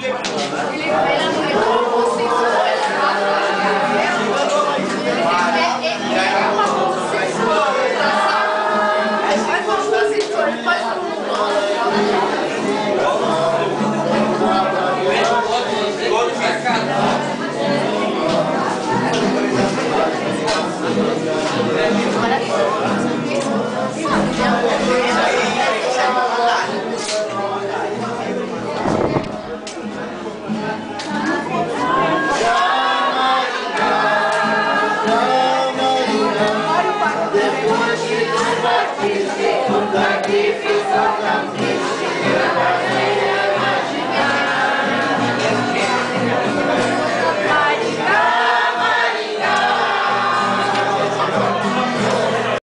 Julia. Martí, si tu t'agriffis sur la